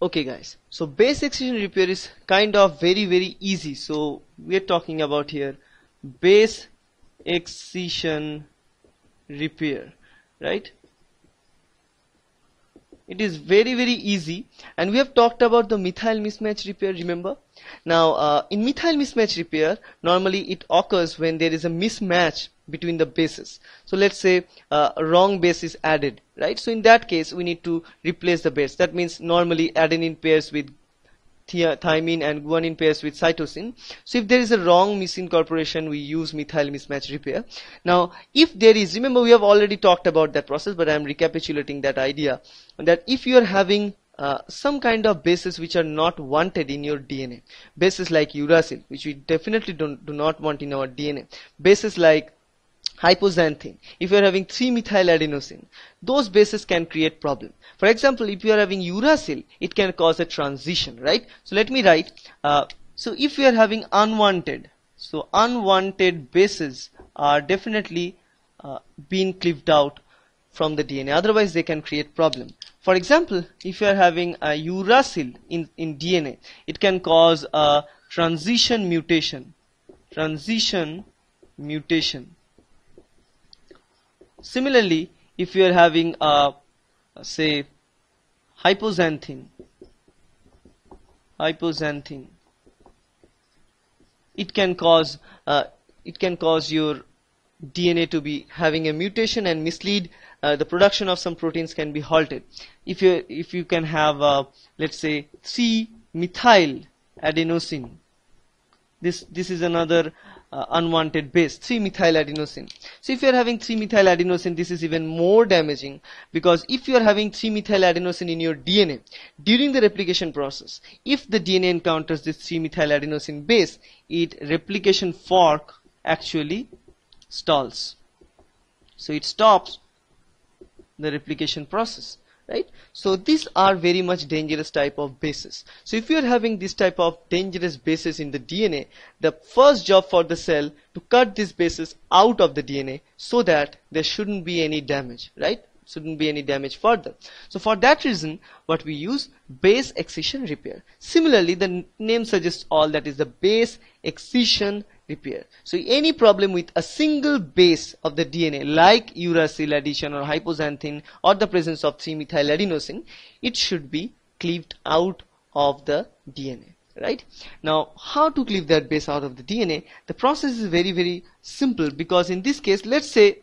okay guys. So base excision repair is kind of very very easy. So we're talking about here base excision repair right? It is very very easy. And we have talked about the methyl mismatch repair remember? Now uh, in methyl mismatch repair normally it occurs when there is a mismatch between the bases so let's say uh, a wrong base is added right so in that case we need to replace the base that means normally adenine pairs with thymine and guanine pairs with cytosine. So if there is a wrong misincorporation, we use methyl mismatch repair. Now, if there is, remember we have already talked about that process, but I am recapitulating that idea that if you are having uh, some kind of bases which are not wanted in your DNA, bases like uracil, which we definitely don't, do not want in our DNA, bases like hypoxanthine. If you are having 3 methyl adenosine those bases can create problem. For example if you are having uracil it can cause a transition right? So let me write uh, so if you are having unwanted so unwanted bases are definitely uh, being cleaved out from the DNA otherwise they can create problem. For example if you are having a uracil in, in DNA it can cause a transition mutation. Transition mutation Similarly, if you are having a say hypoxanthine, hypoxanthine, it can cause uh, it can cause your DNA to be having a mutation and mislead uh, the production of some proteins can be halted. If you if you can have uh, let's say 3 methyl adenosine this this is another uh, unwanted base 3-methyl adenosine. So if you are having 3-methyl adenosine this is even more damaging because if you are having 3-methyl adenosine in your DNA during the replication process if the DNA encounters this 3-methyl adenosine base it replication fork actually stalls. So it stops the replication process right? So these are very much dangerous type of bases. So if you are having this type of dangerous bases in the DNA the first job for the cell to cut these bases out of the DNA so that there shouldn't be any damage right shouldn't be any damage further so for that reason what we use base excision repair. Similarly the name suggests all that is the base excision repair. So any problem with a single base of the DNA like uracil addition or hypoxanthine or the presence of 3-methyl adenosine, it should be cleaved out of the DNA right? Now how to cleave that base out of the DNA the process is very very simple because in this case let's say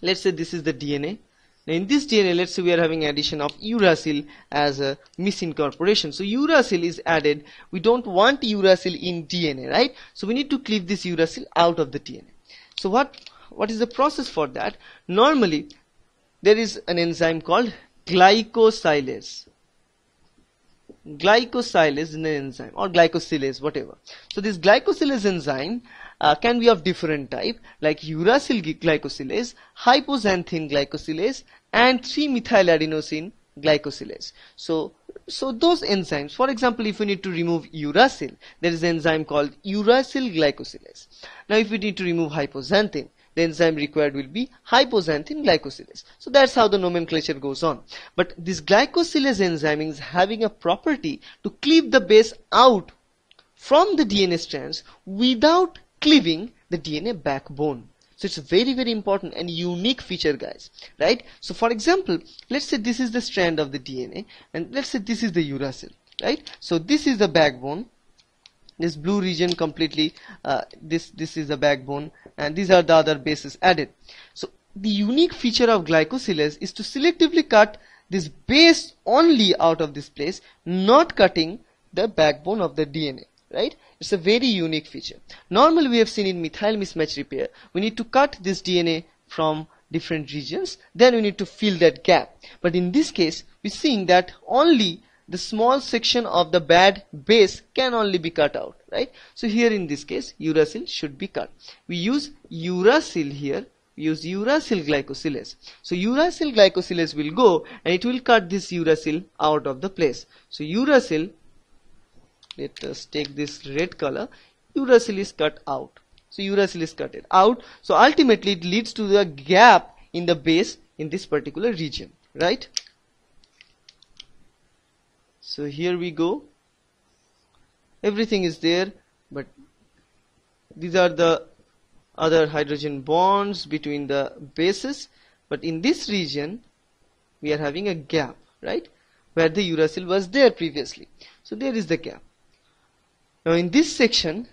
let's say this is the DNA now in this DNA, let's say we are having addition of uracil as a misincorporation. So uracil is added. We don't want uracil in DNA, right? So we need to cleave this uracil out of the DNA. So what what is the process for that? Normally, there is an enzyme called glycosylase. Glycosylase is an enzyme or glycosylase, whatever. So this glycosylase enzyme uh, can be of different type like uracil glycosylase, hypoxanthine glycosylase and 3-methyl adenosine glycosylase. So so those enzymes for example if we need to remove uracil there is an enzyme called uracil glycosylase now if we need to remove hypoxanthine the enzyme required will be hypoxanthine glycosylase so that's how the nomenclature goes on. But this glycosylase enzyme is having a property to cleave the base out from the DNA strands without cleaving the DNA backbone. So it's very very important and unique feature guys right. So for example let's say this is the strand of the DNA and let's say this is the uracil right. So this is the backbone this blue region completely uh, this this is the backbone and these are the other bases added. So the unique feature of glycosylase is to selectively cut this base only out of this place not cutting the backbone of the DNA right? It's a very unique feature. Normally we have seen in methyl mismatch repair we need to cut this DNA from different regions then we need to fill that gap. But in this case we're seeing that only the small section of the bad base can only be cut out right? So here in this case uracil should be cut. We use uracil here we use uracil glycosylase so uracil glycosylase will go and it will cut this uracil out of the place. So uracil let us uh, take this red color. Uracil is cut out. So uracil is cut out. So ultimately it leads to the gap in the base in this particular region right? So here we go. Everything is there but these are the other hydrogen bonds between the bases. But in this region we are having a gap right? Where the uracil was there previously. So there is the gap now in this section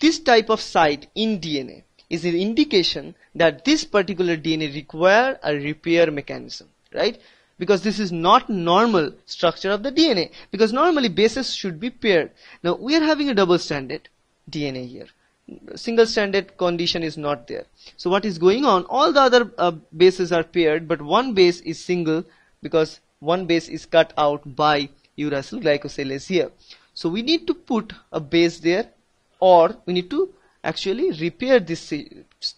this type of site in DNA is an indication that this particular DNA require a repair mechanism right? Because this is not normal structure of the DNA because normally bases should be paired. Now we are having a double stranded DNA here. Single stranded condition is not there. So what is going on? All the other uh, bases are paired but one base is single because one base is cut out by uracil glycosylase here so we need to put a base there or we need to actually repair this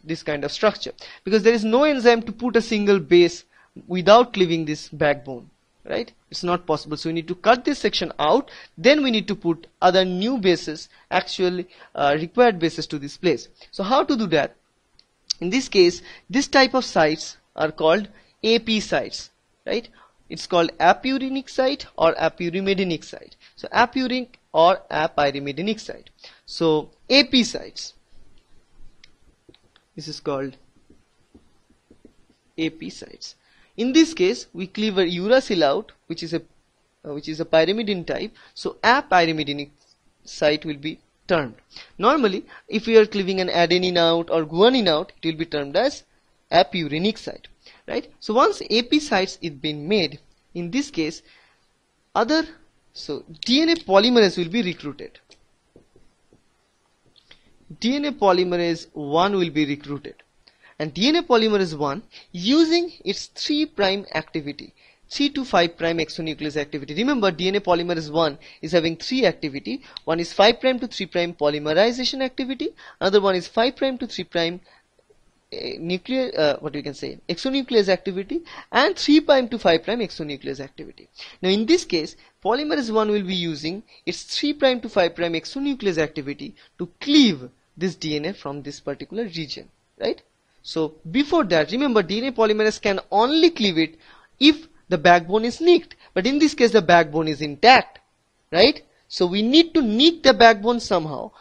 this kind of structure. Because there is no enzyme to put a single base without leaving this backbone right? It's not possible. So we need to cut this section out. Then we need to put other new bases actually uh, required bases to this place. So how to do that? In this case this type of sites are called AP sites right? It's called apurinic site or apurimidinic site so apurinic or apyrimidinic site so AP sites this is called AP sites in this case, we cleave a uracil out, which is a uh, which is a pyrimidine type. So a pyrimidinic site will be termed. Normally, if we are cleaving an adenine out or guanine out, it will be termed as apurinic site. Right? So once AP sites is been made, in this case, other so DNA polymerase will be recruited. DNA polymerase 1 will be recruited. And DNA polymerase 1 using its 3 prime activity 3 to 5 prime exonuclease activity. Remember DNA polymerase 1 is having 3 activity. One is 5 prime to 3 prime polymerization activity. Another one is 5 prime to 3 prime nuclear uh, what we can say exonuclease activity and 3 prime to 5 prime exonuclease activity now in this case polymerase 1 will be using its 3 prime to 5 prime exonuclease activity to cleave this DNA from this particular region right so before that, remember DNA polymerase can only cleave it if the backbone is nicked. But in this case, the backbone is intact, right? So we need to nick the backbone somehow.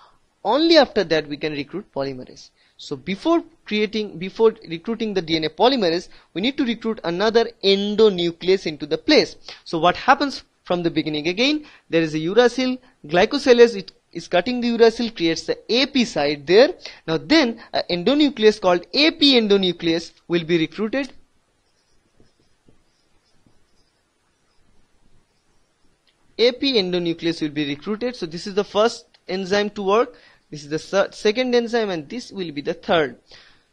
Only after that we can recruit polymerase. So before creating, before recruiting the DNA polymerase, we need to recruit another endonuclease into the place. So what happens from the beginning again? There is a uracil glycosylase. It is cutting the uracil creates the AP site there. Now then an endonuclease called AP endonuclease will be recruited. AP endonuclease will be recruited. So this is the first enzyme to work. This is the second enzyme and this will be the third.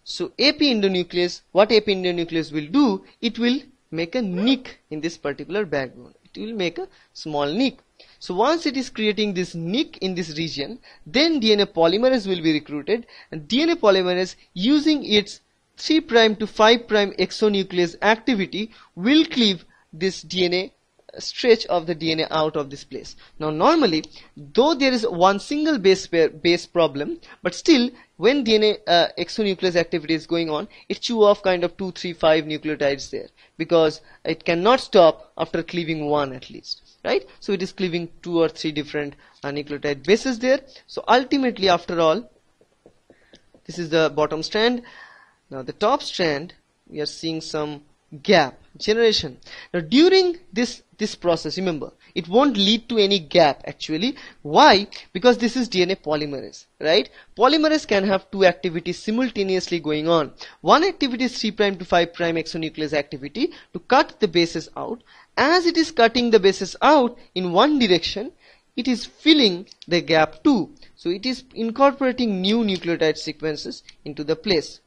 So AP endonuclease, what AP endonuclease will do, it will make a nick in this particular backbone. It will make a small nick. So once it is creating this nick in this region, then DNA polymerase will be recruited and DNA polymerase using its 3' prime to 5' prime exonuclease activity will cleave this DNA stretch of the DNA out of this place. Now normally, though there is one single base pair base problem, but still when DNA uh, exonuclease activity is going on, it chew off kind of 2, 3, 5 nucleotides there because it cannot stop after cleaving one at least. Right? So it is cleaving two or three different uh, nucleotide bases there. So ultimately after all, this is the bottom strand. Now the top strand, we are seeing some gap generation now during this this process. Remember it won't lead to any gap actually. Why? Because this is DNA polymerase right? Polymerase can have two activities simultaneously going on. One activity is 3 prime to 5 prime exonuclease activity to cut the bases out. As it is cutting the bases out in one direction it is filling the gap too. So it is incorporating new nucleotide sequences into the place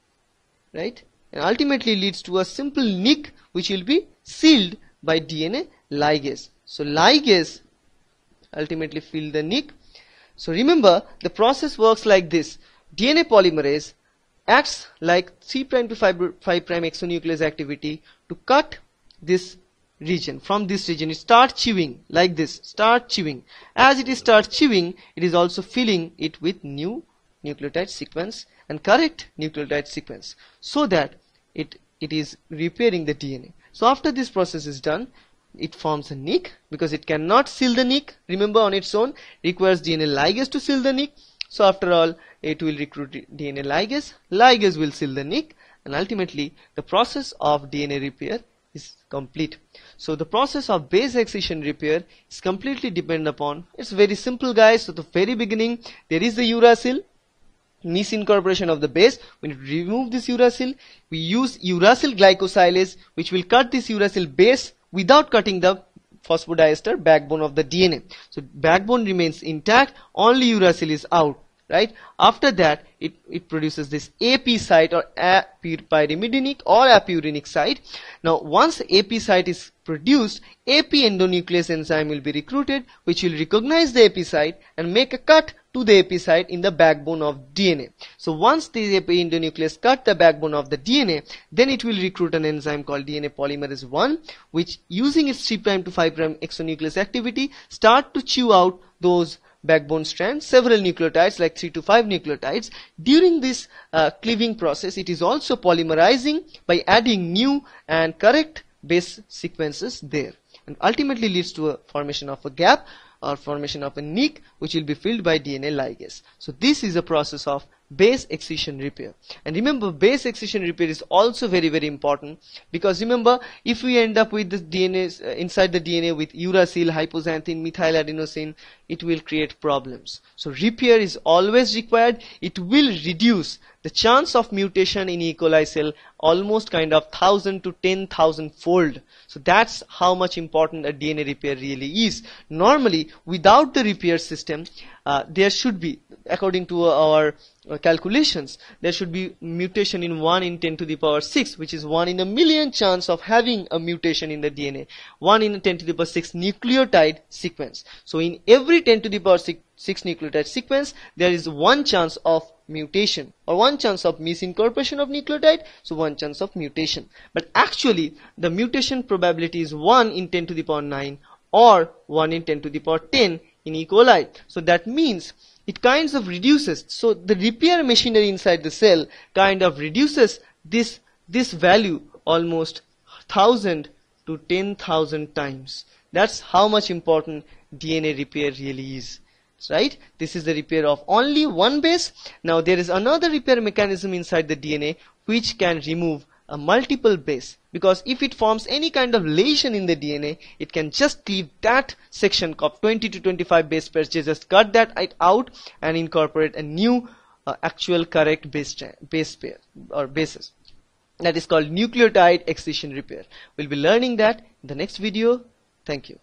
right? And ultimately leads to a simple nick which will be sealed by DNA ligase. So ligase ultimately fill the nick. So remember the process works like this. DNA polymerase acts like 3' to 5', 5 exonuclease activity to cut this region from this region it starts chewing like this start chewing as it is start chewing it is also filling it with new nucleotide sequence and correct nucleotide sequence so that it it is repairing the DNA so after this process is done it forms a nick because it cannot seal the nick remember on its own requires DNA ligase to seal the nick so after all it will recruit DNA ligase ligase will seal the nick and ultimately the process of DNA repair is complete. So the process of base excision repair is completely dependent upon it's very simple guys so the very beginning there is the uracil misincorporation of the base. When we remove this uracil. We use uracil glycosylase which will cut this uracil base without cutting the phosphodiester backbone of the DNA so backbone remains intact. Only uracil is out right? After that it, it produces this AP site or pyrimidinic or apurinic site. Now once AP site is produced AP endonuclease enzyme will be recruited which will recognize the AP site and make a cut to the AP site in the backbone of DNA so once the AP endonuclease cut the backbone of the DNA then it will recruit an enzyme called DNA polymerase 1 which using its 3' to 5' exonuclease activity start to chew out those backbone strands, several nucleotides like 3 to 5 nucleotides. During this uh, cleaving process, it is also polymerizing by adding new and correct base sequences there and ultimately leads to a formation of a gap or formation of a nick which will be filled by DNA ligase. So this is a process of base excision repair and remember base excision repair is also very very important because remember if we end up with the DNA uh, inside the DNA with uracil hypoxanthine methyl adenosine it will create problems so repair is always required it will reduce the chance of mutation in E. coli cell almost kind of 1000 to 10,000 fold. So that's how much important a DNA repair really is. Normally, without the repair system, uh, there should be, according to our uh, calculations, there should be mutation in 1 in 10 to the power 6, which is 1 in a million chance of having a mutation in the DNA. 1 in 10 to the power 6 nucleotide sequence. So in every 10 to the power 6 6 nucleotide sequence there is one chance of mutation or one chance of misincorporation of nucleotide so one chance of mutation but actually the mutation probability is 1 in 10 to the power 9 or 1 in 10 to the power 10 in E. coli so that means it kinds of reduces. So the repair machinery inside the cell kind of reduces this this value almost 1000 to 10000 times. That's how much important DNA repair really is right? This is the repair of only one base. Now there is another repair mechanism inside the DNA which can remove a multiple base. Because if it forms any kind of lesion in the DNA it can just leave that section of 20 to 25 base pairs. Just cut that out and incorporate a new uh, actual correct base, base pair or bases. That is called nucleotide excision repair. We'll be learning that in the next video. Thank you